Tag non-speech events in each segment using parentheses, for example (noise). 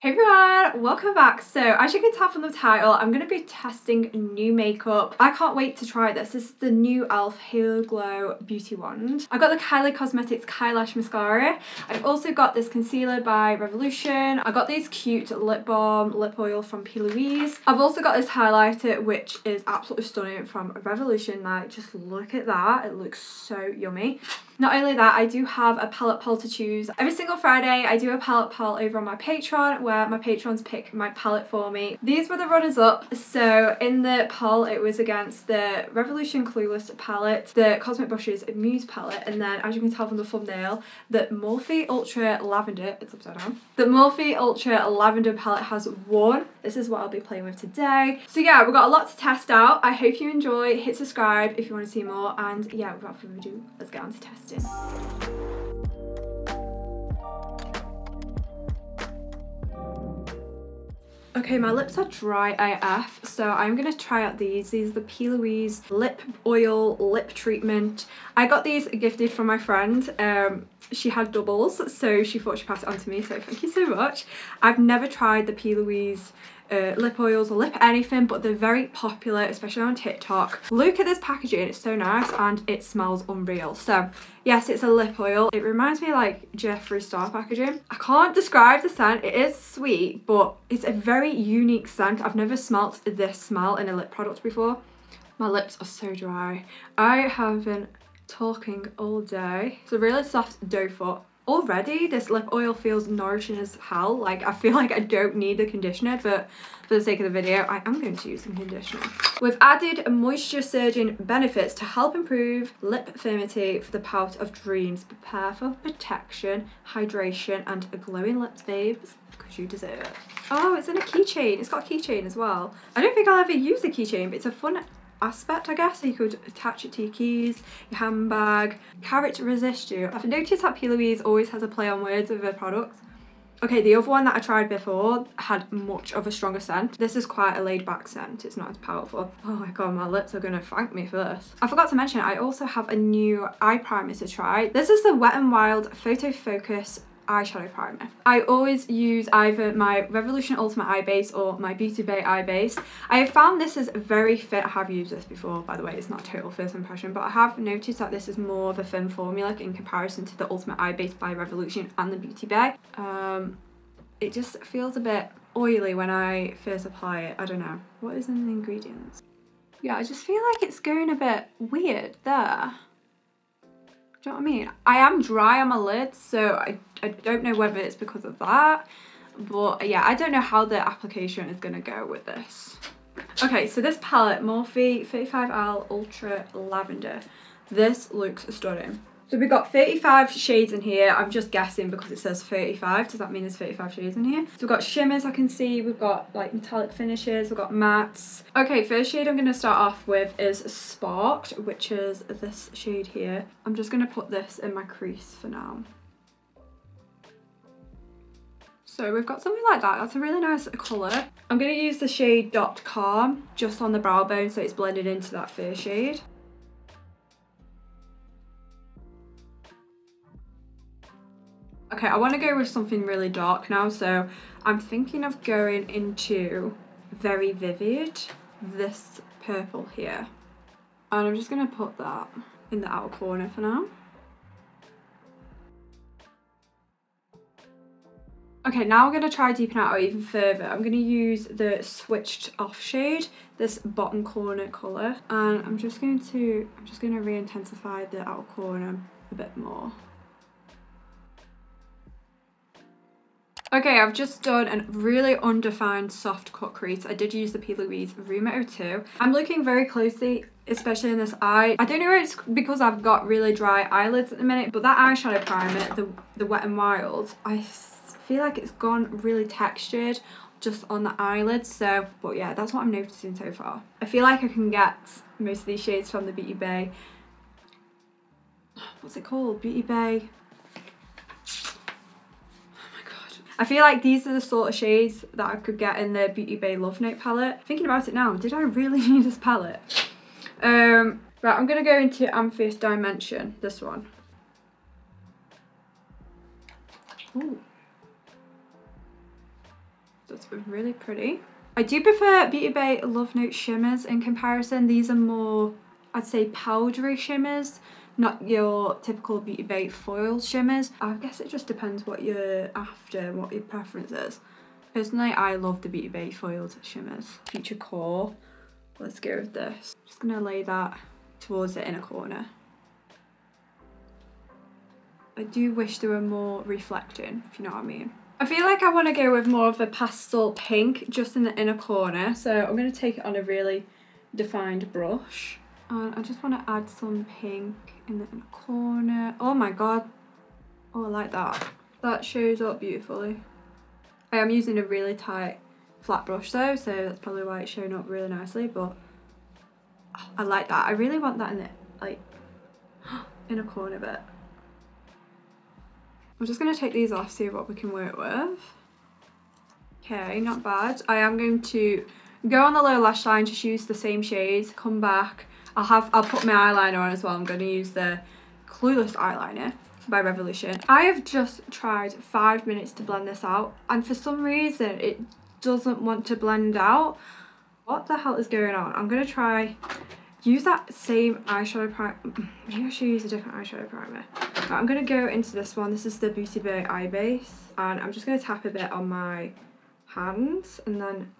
Hey everyone, welcome back. So as you can tell from the title, I'm going to be testing new makeup. I can't wait to try this. This is the new e.l.f. Halo Glow Beauty Wand. I got the Kylie Cosmetics Kylash Mascara. I've also got this concealer by Revolution. I got these cute lip balm, lip oil from P. Louise. I've also got this highlighter which is absolutely stunning from Revolution. Like just look at that, it looks so yummy. Not only that, I do have a palette poll to choose. Every single Friday, I do a palette poll over on my Patreon where my patrons pick my palette for me. These were the runners up. So in the poll, it was against the Revolution Clueless palette, the Cosmic Brushes Muse palette, and then as you can tell from the thumbnail, the Morphe Ultra Lavender, it's upside down, the Morphe Ultra Lavender palette has won. This is what I'll be playing with today. So yeah, we've got a lot to test out. I hope you enjoy. Hit subscribe if you want to see more. And yeah, without further ado, let's get on to testing. Okay, my lips are dry AF, so I'm going to try out these. These are the P. Louise Lip Oil Lip Treatment. I got these gifted from my friend. Um, she had doubles, so she thought she'd pass it on to me, so thank you so much. I've never tried the P. Louise uh, lip oils or lip anything but they're very popular especially on TikTok. Look at this packaging it's so nice and it smells unreal so yes it's a lip oil it reminds me like Jeffree Star packaging. I can't describe the scent it is sweet but it's a very unique scent I've never smelt this smell in a lip product before. My lips are so dry. I have been talking all day. It's a really soft doe foot already this lip oil feels nourishing as hell like I feel (laughs) like I don't need the conditioner but for the sake of the video I am going to use some conditioner. We've added moisture surging benefits to help improve lip firmity for the pout of dreams. Prepare for protection, hydration and a glowing lips babes because you deserve it. Oh it's in a keychain, it's got a keychain as well. I don't think I'll ever use a keychain but it's a fun aspect I guess so you could attach it to your keys, your handbag, to resist you. I've noticed that P. Louise always has a play on words with her products. Okay, the other one that I tried before had much of a stronger scent. This is quite a laid back scent, it's not as powerful. Oh my god, my lips are gonna thank me for this. I forgot to mention, I also have a new eye primer to try. This is the Wet n Wild Photo Focus eyeshadow primer. I always use either my Revolution Ultimate Eye Base or my Beauty Bay Eye Base. I have found this is very fit. I have used this before, by the way, it's not total first impression, but I have noticed that this is more of a thin formula in comparison to the Ultimate Eye Base by Revolution and the Beauty Bay. Um, it just feels a bit oily when I first apply it. I don't know. What is in the ingredients? Yeah, I just feel like it's going a bit weird there. You know what I mean? I am dry on my lids, so I, I don't know whether it's because of that. But yeah, I don't know how the application is going to go with this. Okay, so this palette, Morphe 35L Ultra Lavender. This looks stunning. So we've got 35 shades in here. I'm just guessing because it says 35. Does that mean there's 35 shades in here? So we've got shimmers I can see. We've got like metallic finishes. We've got mattes. Okay, first shade I'm going to start off with is Sparked, which is this shade here. I'm just going to put this in my crease for now. So we've got something like that. That's a really nice colour. I'm going to use the shade Dot Calm just on the brow bone so it's blended into that first shade. Okay, I want to go with something really dark now, so I'm thinking of going into Very Vivid, this purple here. And I'm just going to put that in the outer corner for now. Okay, now I'm going to try deepen out even further. I'm going to use the switched off shade, this bottom corner colour. And I'm just going to, I'm just going to re-intensify the outer corner a bit more. Okay, I've just done a really undefined soft cut crease. I did use the P. Louise Rumour 02. I'm looking very closely, especially in this eye. I don't know if it's because I've got really dry eyelids at the minute, but that eyeshadow primer, the, the Wet n Wild, I feel like it's gone really textured just on the eyelids. So, but yeah, that's what I'm noticing so far. I feel like I can get most of these shades from the Beauty Bay. What's it called? Beauty Bay I feel like these are the sort of shades that I could get in the Beauty Bay Love Note palette. Thinking about it now, did I really (laughs) need this palette? Um, right, I'm going to go into Amethyst Dimension, this one. Ooh. it's really pretty. I do prefer Beauty Bay Love Note shimmers in comparison. These are more, I'd say, powdery shimmers, not your typical Beauty Bay foil shimmers. I guess it just depends what you're after and what your preference is. Personally, I love the Beauty Bay foiled shimmers. Future Core, let's go with this. Just gonna lay that towards the inner corner. I do wish there were more reflecting, if you know what I mean. I feel like I want to go with more of a pastel pink just in the inner corner. So I'm going to take it on a really defined brush. And I just want to add some pink in the corner. Oh my god. Oh, I like that. That shows up beautifully. I am using a really tight flat brush though, so that's probably why it's showing up really nicely, but I like that. I really want that in the, like, (gasps) inner corner bit. I'm just going to take these off, see what we can work with. Okay, not bad. I am going to go on the lower lash line, just use the same shades, come back. I'll have, I'll put my eyeliner on as well. I'm going to use the Clueless eyeliner by Revolution. I have just tried five minutes to blend this out and for some reason it doesn't want to blend out. What the hell is going on? I'm going to try use that same eyeshadow primer. Mm, maybe I should use a different eyeshadow primer. I'm going to go into this one. This is the Beauty Bay Eye Base. And I'm just going to tap a bit on my hands. And then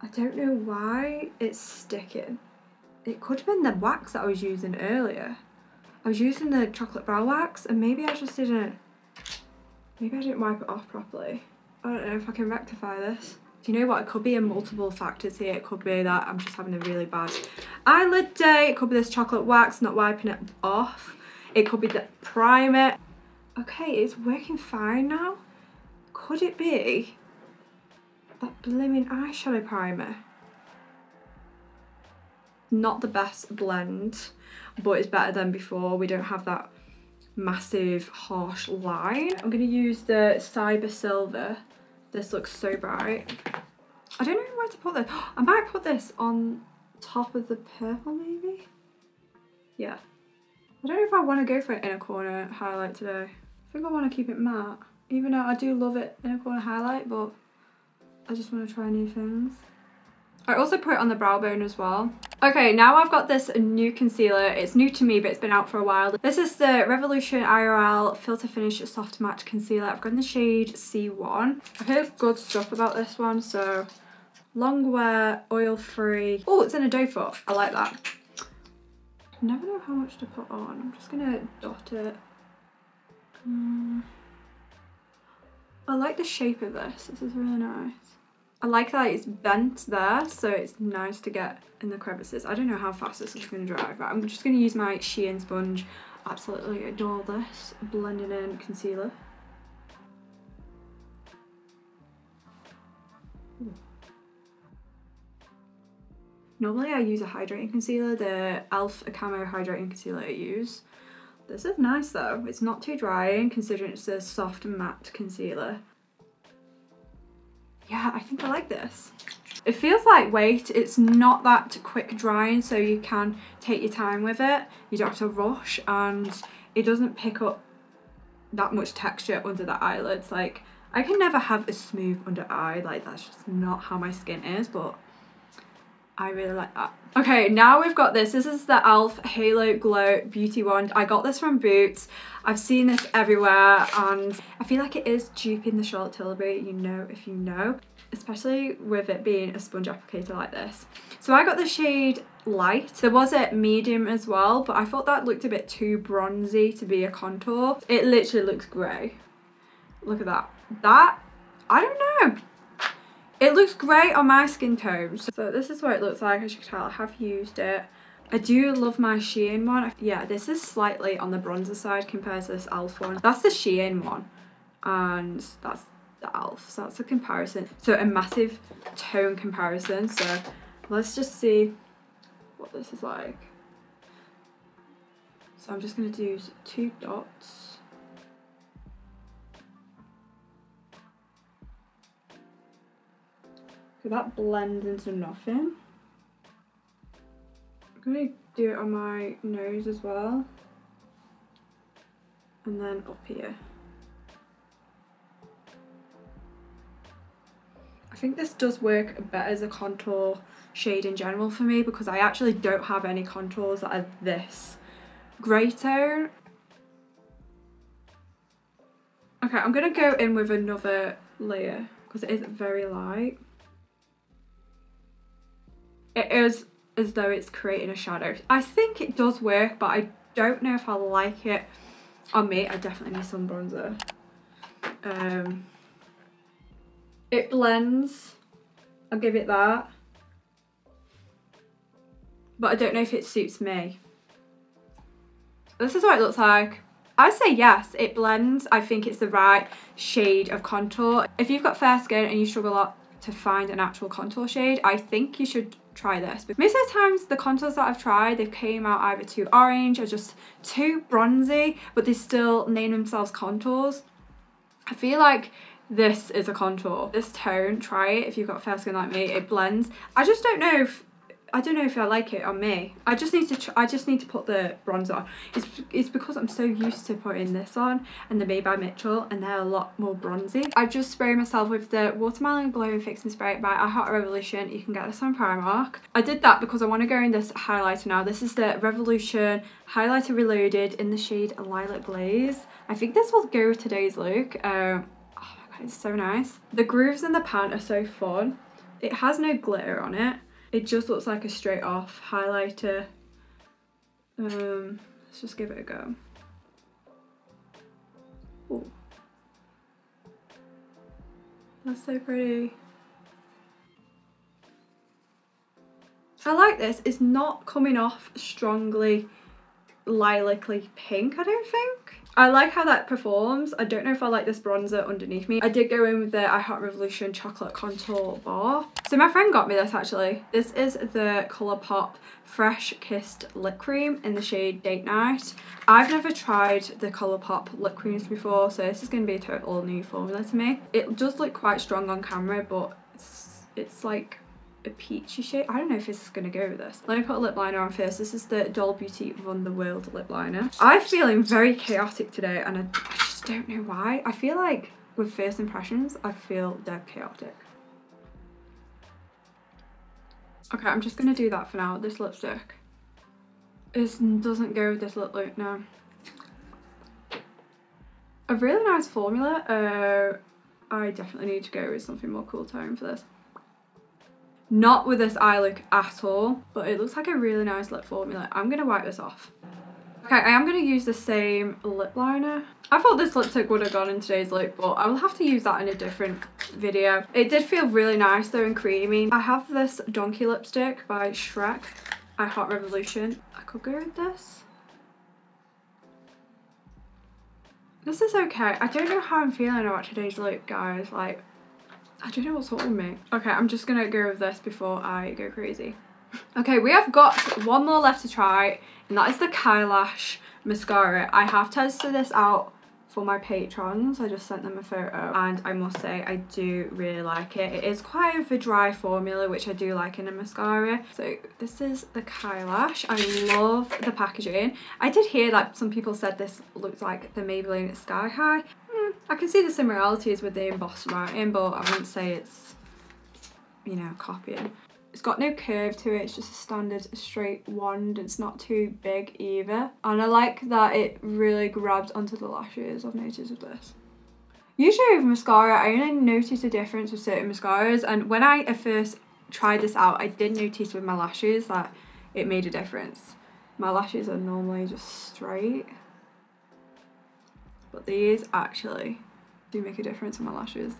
I don't know why it's sticking. It could have been the wax that I was using earlier. I was using the chocolate brow wax and maybe I just didn't, maybe I didn't wipe it off properly. I don't know if I can rectify this. Do you know what? It could be in multiple factors here. It could be that I'm just having a really bad eyelid day. It could be this chocolate wax, not wiping it off. It could be the primer. Okay, it's working fine now. Could it be that blooming eyeshadow primer? Not the best blend, but it's better than before. We don't have that massive harsh line. I'm going to use the Cyber Silver. This looks so bright. I don't know where to put this. (gasps) I might put this on top of the purple maybe? Yeah. I don't know if I want to go for an inner corner highlight today. I think I want to keep it matte. Even though I do love it inner corner highlight, but I just want to try new things. I also put it on the brow bone as well. Okay, now I've got this new concealer. It's new to me, but it's been out for a while. This is the Revolution IRL Filter Finish Soft Matte Concealer. I've got in the shade C1. I've heard good stuff about this one, so long wear, oil free. Oh, it's in a doe foot. I like that never know how much to put on. I'm just gonna dot it. Um, I like the shape of this. This is really nice. I like that it's bent there, so it's nice to get in the crevices. I don't know how fast this is going to dry, but I'm just going to use my Shein sponge. Absolutely adore this. Blending in concealer. Normally I use a hydrating concealer, the e.l.f. Camo Hydrating Concealer I use. This is nice though, it's not too drying considering it's a soft matte concealer. Yeah, I think I like this. It feels lightweight, it's not that quick drying so you can take your time with it. You don't have to rush and it doesn't pick up that much texture under the eyelids. Like, I can never have a smooth under eye, like that's just not how my skin is, but I really like that. Okay, now we've got this. This is the e.l.f. Halo Glow Beauty Wand. I got this from Boots. I've seen this everywhere and I feel like it is duping the Charlotte Tilbury, you know if you know, especially with it being a sponge applicator like this. So I got the shade light. There was a medium as well, but I thought that looked a bit too bronzy to be a contour. It literally looks grey. Look at that. That, I don't know. It looks great on my skin tone. So this is what it looks like, as you can tell, I have used it. I do love my Shein one. Yeah, this is slightly on the bronzer side compared to this e.l.f. one. That's the Shein one, and that's the e.l.f. So that's a comparison. So a massive tone comparison. So let's just see what this is like. So I'm just going to do two dots. That blends into nothing. I'm going to do it on my nose as well. And then up here. I I think this does work better as a contour shade in general for me because I actually don't have any contours that are this grey tone. Okay, I'm going to go in with another layer because it is very light. It is as though it's creating a shadow. I think it does work, but I don't know if I like it on me. I definitely need some bronzer. Um, it blends. I'll give it that. But I don't know if it suits me. This is what it looks like. I say yes, it blends. I think it's the right shade of contour. If you've got fair skin and you struggle a lot to find an actual contour shade, I think you should try this. But most of the times the contours that I've tried, they've came out either too orange or just too bronzy, but they still name themselves contours. I feel like this is a contour. This tone, try it if you've got fair skin like me, it blends. I just don't know if I don't know if I like it on me. I just need to I just need to put the bronzer on. It's, it's because I'm so used to putting this on and the Made by Mitchell and they're a lot more bronzy. I've just sprayed myself with the Watermelon Glowing Fixing Spray by I Heart Revolution. You can get this on Primark. I did that because I want to go in this highlighter now. This is the Revolution Highlighter Reloaded in the shade Lilac Glaze. I think this will go with today's look. Um, oh my god, it's so nice. The grooves in the pan are so fun. It has no glitter on it it just looks like a straight off highlighter. Um, let's just give it a go. Ooh. That's so pretty. I like this. It's not coming off strongly lilacly pink, I don't think. I like how that performs. I don't know if I like this bronzer underneath me. I did go in with the I Heart Revolution Chocolate Contour Bar. So my friend got me this actually. This is the Colourpop Fresh Kissed Lip Cream in the shade Date Night. I've never tried the Colourpop lip creams before, so this is going to be a total new formula to me. It does look quite strong on camera, but it's, it's like a peachy shade. I don't know if this is going to go with this. Let me put a lip liner on first. This is the Doll Beauty Run the World lip liner. I'm feeling very chaotic today and I, just don't know why. I feel like with first impressions, I feel dead chaotic. Okay, I'm just going to do that for now, this lipstick. This doesn't go with this lip look, no. A really nice formula. Uh, I definitely need to go with something more cool tone for this. Not with this eye look at all, but it looks like a really nice lip formula. I'm to wipe this off. Okay, I am to use the same lip liner. I thought this lipstick would have gone in today's look, but I will have to use that in a different video. It did feel really nice though and creamy. I have this Donkey lipstick by Shrek, I Heart Revolution. I could go with this. This is okay. I don't know how I'm feeling about today's look, guys. Like, I don't know what's with me. Okay, I'm just gonna go with this before I go crazy. Okay, we have got one more left to try, and that is the Kylash mascara. I have tested this out for my patrons. I just sent them a photo and I must say I do really like it. It is quite of a dry formula which I do like in a mascara. So this is the Kylash. I love the packaging. I did hear that some people said this looks like the Maybelline Sky High. Hmm, I can see the similarities with the embossed writing but I wouldn't say it's, you know, copying. It's got no curve to it, it's just a standard straight wand. It's not too big either. And I like that it really grabs onto the lashes, I've noticed with this. Usually with mascara, I only notice a difference with certain mascaras. And when I first tried this out, I did notice with my lashes that it made a difference. My lashes are normally just straight. But these actually do make a difference in my lashes.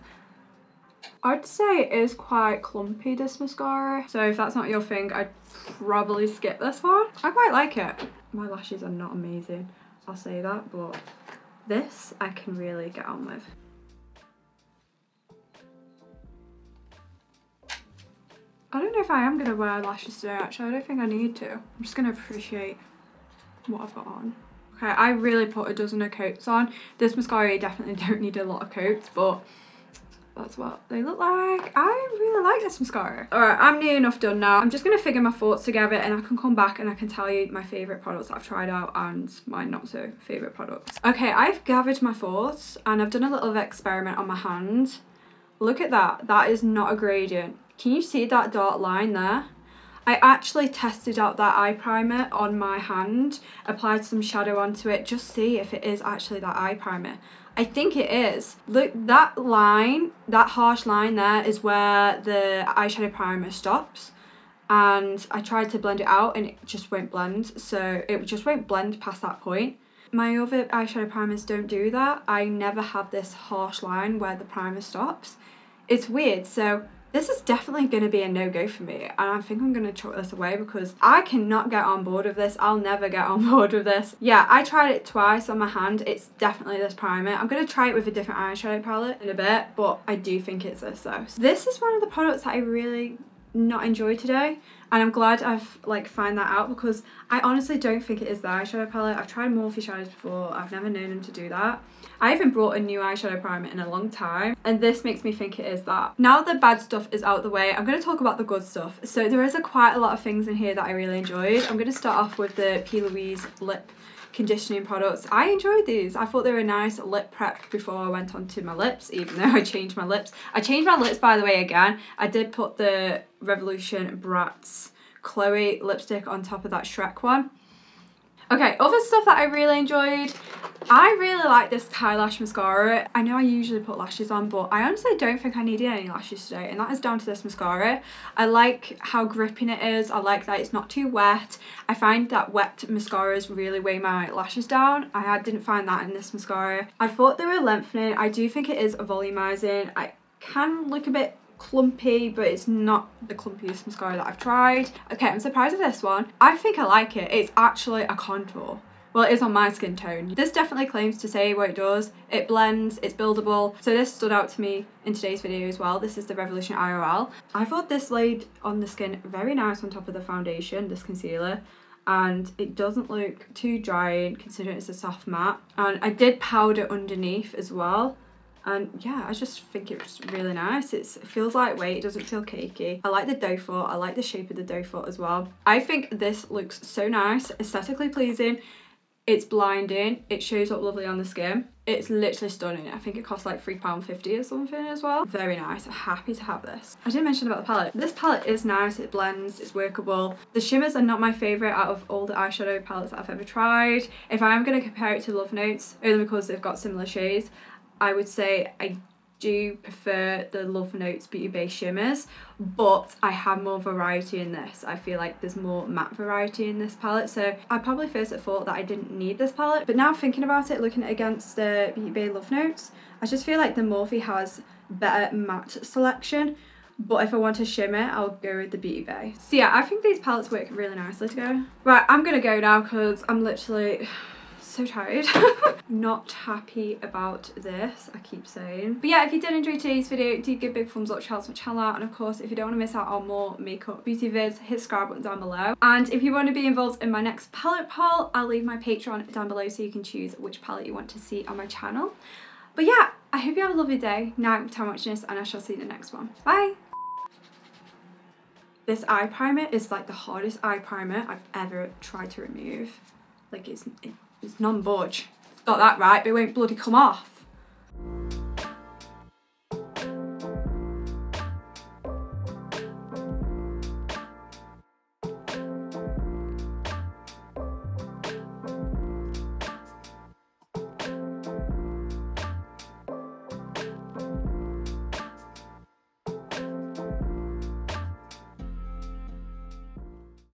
I'd say it is quite clumpy, this mascara. So if that's not your thing, I'd probably skip this one. I quite like it. My lashes are not amazing, I'll say that, but this I can really get on with. I don't know if I am going to wear lashes today actually, I don't think I need to. I'm just going to appreciate what I've got on. Okay, I really put a dozen of coats on. This mascara you definitely (laughs) don't need a lot of coats, but that's what they look like. I really like this mascara. All right, I'm near enough done now. I'm just gonna figure my thoughts together and I can come back and I can tell you my favorite products I've tried out and my not so favorite products. Okay, I've gathered my thoughts and I've done a little experiment on my hand. Look at that. That is not a gradient. Can you see that dark line there? I actually tested out that eye primer on my hand, applied some shadow onto it, just see if it is actually that eye primer. I think it is. Look, that line, that harsh line there is where the eyeshadow primer stops. And I tried to blend it out and it just won't blend. So it just won't blend past that point. My other eyeshadow primers don't do that. I never have this harsh line where the primer stops. It's weird. So this is definitely going to be a no-go for me and I think I'm going to chuck this away because I cannot get on board with this. I'll never get on (laughs) board with this. Yeah, I tried it twice on my hand. It's definitely this primer. I'm going to try it with a different eyeshadow palette in a bit, but I do think it's this though. So this is one of the products that I really not enjoyed today and I'm glad I've like find that out because I honestly don't think it is the eyeshadow palette. I've tried Morphe shadows before, I've never known them to do that. I haven't brought a new eyeshadow primer in a long time and this makes me think it is that. Now the bad stuff is out the way, I'm going to talk about the good stuff. So there is a quite a lot of things in here that I really enjoyed. I'm going to start off with the P. Louise lip conditioning products. I enjoyed these. I thought they were a nice lip prep before I went onto my lips, even though I changed my lips. I changed my lips, by the way, again. I did put the Revolution Bratz Chloe lipstick on top of that Shrek one. Okay, other stuff that I really enjoyed. I really like this Kylash mascara. I know I usually put lashes on, but I honestly don't think I needed any lashes today, and that is down to this mascara. I like how gripping it is. I like that it's not too wet. I find that wet mascaras really weigh my lashes down. I didn't find that in this mascara. I thought they were lengthening. I do think it is volumizing. I can look a bit clumpy but it's not the clumpiest mascara that I've tried. Okay I'm surprised with this one. I think I like it. It's actually a contour. Well, it is on my skin tone. This definitely claims to say what it does. It blends, it's buildable. So this stood out to me in today's video as well. This is the Revolution IRL. I thought this laid on the skin very nice on top of the foundation, this concealer and it doesn't look too dry considering it's a soft matte and I did powder underneath as well and yeah I just think it's really nice. It's, it feels lightweight it doesn't feel cakey. I like the doe foot I like the shape of the doe foot as well. I think this looks so nice aesthetically pleasing. It's blinding it shows up lovely on the skin. It's literally stunning. I think it costs like £3.50 or something as well. Very nice happy to have this. I didn't mention about the palette. This palette is nice it blends it's workable. The shimmers are not my favorite out of all the eyeshadow palettes that I've ever tried. If I am going to compare it to Love Notes only because they've got similar shades I would say I do prefer the Love Notes Beauty Bay Shimmers, but I have more variety in this. I feel like there's more matte variety in this palette, so I probably first thought that I didn't need this palette, but now thinking about it, looking against the Beauty Bay Love Notes, I just feel like the Morphe has better matte selection, but if I want a shimmer, I'll go with the Beauty Bay. So yeah, I think these palettes work really nicely together. Right, I'm gonna go now because I'm literally so tired. (laughs) Not happy about this, I keep saying. But yeah, if you did enjoy today's video, do give big thumbs up to help my channel out. And of course, if you don't want to miss out on more makeup beauty vids, hit subscribe button down below. And if you want to be involved in my next palette haul, I'll leave my Patreon down below so you can choose which palette you want to see on my channel. But yeah, I hope you have a lovely day, night, time watching this, and I shall see you in the next one. Bye! This eye primer is like the hardest eye primer I've ever tried to remove. Like it's, it it's non-budge. Got that right, but it won't bloody come off.